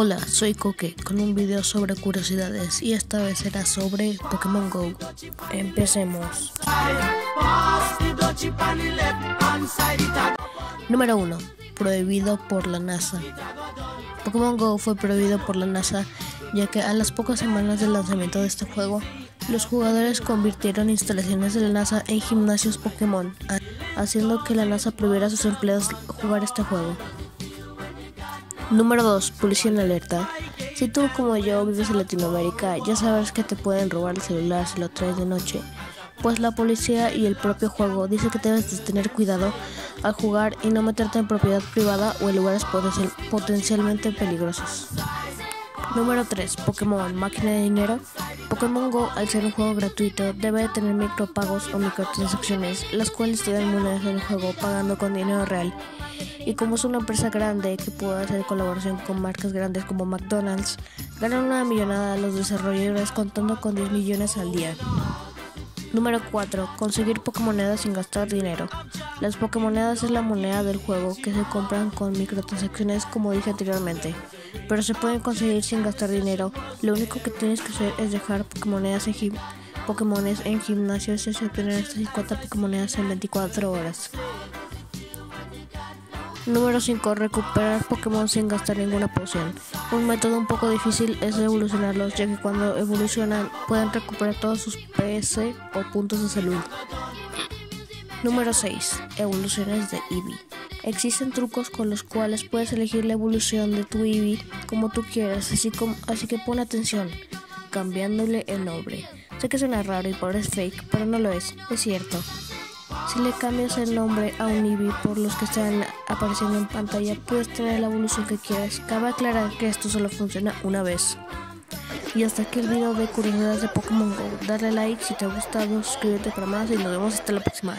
Hola, soy Coque con un video sobre curiosidades y esta vez será sobre Pokémon Go. Empecemos. Número 1. Prohibido por la NASA. Pokémon Go fue prohibido por la NASA ya que a las pocas semanas del lanzamiento de este juego, los jugadores convirtieron instalaciones de la NASA en gimnasios Pokémon, haciendo que la NASA prohibiera a sus empleados jugar este juego. Número 2. Policía en alerta. Si tú como yo vives en Latinoamérica, ya sabes que te pueden robar el celular si lo traes de noche. Pues la policía y el propio juego dice que debes de tener cuidado al jugar y no meterte en propiedad privada o en lugares potencialmente peligrosos. Número 3. Pokémon Máquina de Dinero. Pokémon Go, al ser un juego gratuito, debe de tener micropagos o microtransacciones, las cuales te dan monedas en el juego pagando con dinero real. Y como es una empresa grande que puede hacer colaboración con marcas grandes como McDonald's, ganan una millonada a los desarrolladores contando con 10 millones al día. Número 4. Conseguir Pokémonedas sin gastar dinero. Las Pokémonedas es la moneda del juego que se compran con microtransacciones como dije anteriormente, pero se pueden conseguir sin gastar dinero. Lo único que tienes que hacer es dejar Pokémonedas en, Pokémones en gimnasios y obtener estas 50 Pokémonedas en 24 horas. Número 5. Recuperar Pokémon sin gastar ninguna poción. Un método un poco difícil es evolucionarlos, ya que cuando evolucionan pueden recuperar todos sus PS o puntos de salud. Número 6. Evoluciones de Eevee. Existen trucos con los cuales puedes elegir la evolución de tu Eevee como tú quieras, así, como, así que pon atención, cambiándole el nombre. Sé que suena raro y parece fake, pero no lo es, es cierto. Si le cambias el nombre a un Eevee por los que están apareciendo en pantalla, puedes tener la evolución que quieras. Cabe aclarar que esto solo funciona una vez. Y hasta aquí el video de curiosidades de Pokémon GO. Dale like si te ha gustado, suscríbete para más y nos vemos hasta la próxima.